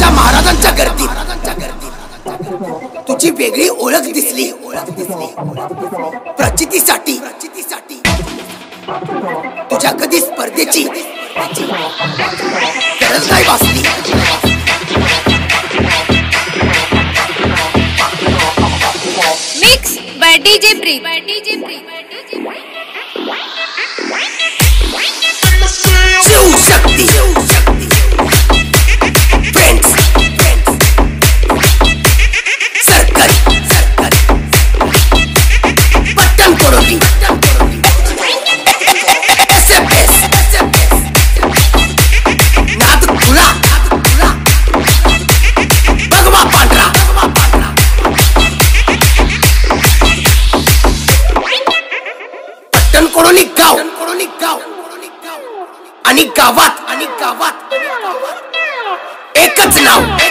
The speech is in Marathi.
राजा महाराजांच्या गर्दीत. तुझी वेगळी ओळख दिसली. ओळख दिसली प्रचितीसाठी. प्रचितीसाठी तुझ्या कधी स्पर्धेची गरज नाही वाचली mix by DJ Preet DJ Shivshakti Pattan Koroli गाव कोरोली गाव. आणि गावात आणि गावात एकच नाव.